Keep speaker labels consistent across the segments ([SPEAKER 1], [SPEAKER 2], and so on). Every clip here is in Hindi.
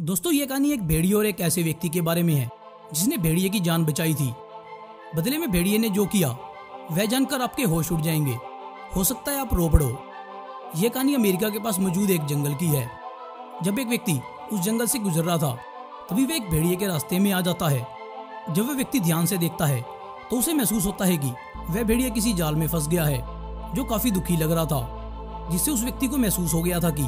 [SPEAKER 1] दोस्तों, ये कहानी एक भेड़िए और एक ऐसे व्यक्ति के बारे में है, जिसने भेड़िए की जान बचाई थी। बदले में भेड़िए ने जो किया, वह जानकर आपके होश उड़ जाएँगे। हो सकता है आप रो पड़ो। यह कहानी अमेरिका के पास मौजूद एक जंगल की है। जब एक व्यक्ति उस जंगल से गुजर रहा था, तभी वह एक भेड़िए के रास्ते में आ जाता है। जब वह व्यक्ति ध्यान से देखता है तो उसे महसूस होता है कि वह भेड़िया किसी जाल में फंस गया है, जो काफ़ी दुखी लग रहा था, जिससे उस व्यक्ति को महसूस हो गया था कि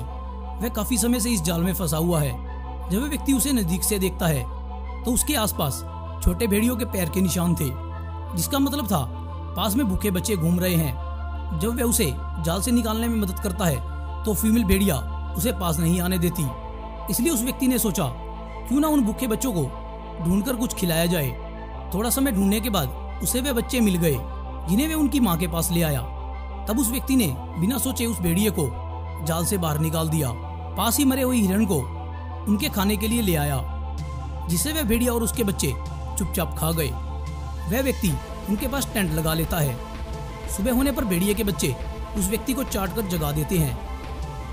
[SPEAKER 1] वह काफ़ी समय से इस जाल में फंसा हुआ है। जब व्यक्ति उसे नज़दीक से देखता है तो उसके आसपास छोटे भेड़ियों के पैर के निशान थे, जिसका मतलब था, पास में भूखे बच्चे घूम रहे हैं। जब वह उसे जाल से निकालने में मदद करता है तो फीमेल भेड़िया उसे पास नहीं आने देती। इसलिए उस व्यक्ति ने सोचा, क्यों ना उन भूखे बच्चों को ढूंढकर कुछ खिलाया जाए। थोड़ा समय ढूँढने के बाद उसे वे बच्चे मिल गए, जिन्हें वे उनकी माँ के पास ले आया। तब उस व्यक्ति ने बिना सोचे उस भेड़िए को जाल से बाहर निकाल दिया। पास ही मरे हुए हिरण को उनके खाने के लिए ले आया, जिसे वह भेड़िया और उसके बच्चे चुपचाप खा गए। वह व्यक्ति उनके पास टेंट लगा लेता है। सुबह होने पर भेड़िए के बच्चे उस व्यक्ति को चाट कर जगा देते हैं।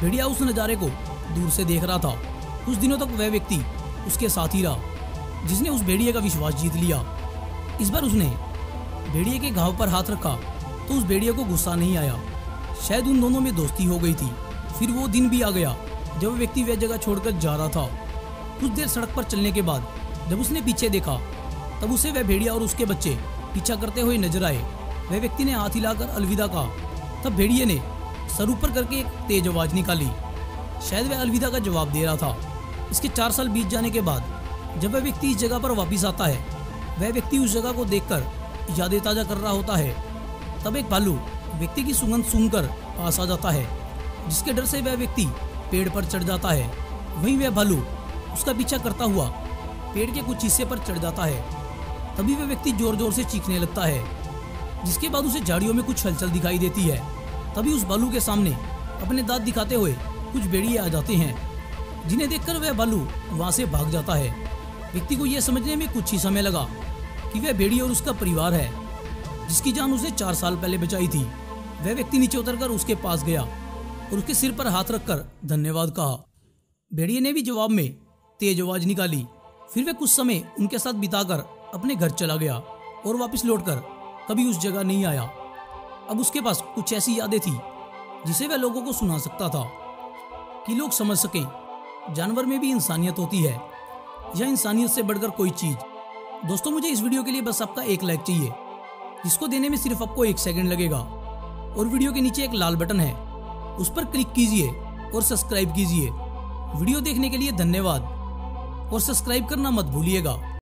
[SPEAKER 1] भेड़िया उस नज़ारे को दूर से देख रहा था। कुछ दिनों तक वह व्यक्ति उसके साथ ही रहा, जिसने उस भेड़िए का विश्वास जीत लिया। इस बार उसने भेड़िए के घाव पर हाथ रखा तो उस भेड़िए को गुस्सा नहीं आया। शायद उन दोनों में दोस्ती हो गई थी। फिर वो दिन भी आ गया। जब वो व्यक्ति वह जगह छोड़कर जा रहा था, कुछ देर सड़क पर चलने के बाद, जब उसने पीछे देखा, तब उसे वह भेड़िया और उसके बच्चे पीछा करते हुए नज़र आए। वह व्यक्ति ने हाथ हिलाकर अलविदा कहा। तब भेड़िए ने सर ऊपर करके एक तेज आवाज़ निकाली। शायद वह अलविदा का जवाब दे रहा था। इसके चार साल बीत जाने के बाद, जब वह व्यक्ति इस जगह पर वापिस आता है, वह व्यक्ति उस जगह को देखकर यादें ताज़ा कर रहा होता है। तब एक भालू व्यक्ति की सुगंध सूंघकर पास आ जाता है, जिसके डर से वह व्यक्ति पेड़ पर चढ़ जाता है। वहीं वह भालू उसका पीछा करता हुआ पेड़ के कुछ हिस्से पर चढ़ जाता है। तभी वह व्यक्ति ज़ोर ज़ोर से चीखने लगता है, जिसके बाद उसे झाड़ियों में कुछ हलचल दिखाई देती है। तभी उस भालू के सामने अपने दांत दिखाते हुए कुछ बेड़िए आ जाते हैं, जिन्हें देखकर वह भालू वहाँ से भाग जाता है। व्यक्ति को यह समझने में कुछ ही समय लगा कि वह भेड़ी और उसका परिवार है, जिसकी जान उसने चार साल पहले बचाई थी। वह व्यक्ति नीचे उतरकर उसके पास गया। और उसके सिर पर हाथ रखकर धन्यवाद कहा। भेड़िए ने भी जवाब में तेज आवाज़ निकाली। फिर वह कुछ समय उनके साथ बिताकर अपने घर चला गया और वापस लौटकर कभी उस जगह नहीं आया। अब उसके पास कुछ ऐसी यादें थी, जिसे वह लोगों को सुना सकता था, कि लोग समझ सकें, जानवर में भी इंसानियत होती है, या इंसानियत से बढ़कर कोई चीज़। दोस्तों, मुझे इस वीडियो के लिए बस आपका एक लाइक चाहिए, जिसको देने में सिर्फ़ आपको एक सेकंड लगेगा, और वीडियो के नीचे एक लाल बटन है। उस पर क्लिक कीजिए और सब्सक्राइब कीजिए। वीडियो देखने के लिए धन्यवाद। और सब्सक्राइब करना मत भूलिएगा।